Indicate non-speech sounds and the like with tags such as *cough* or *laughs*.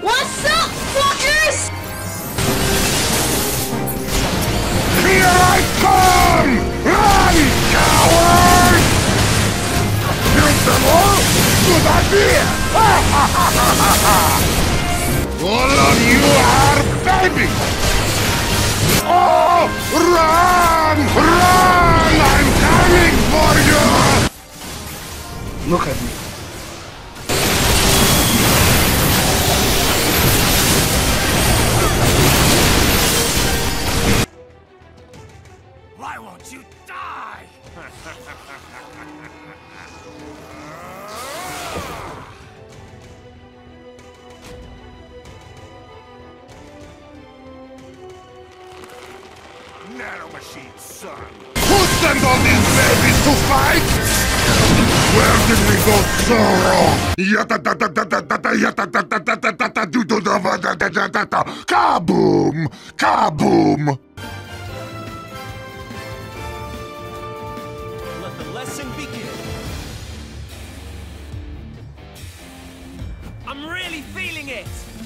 What's up, fuckers? Here I come! Run, coward! Killed them all? Good idea! *laughs* all of you are babies! Oh, run! Run! I'm coming for you! Look at me. Why won't you die? Nanomachine, son. Who sent all these babies to fight? Where did we go so wrong? Kaboom! Lesson begin. I'm really feeling it!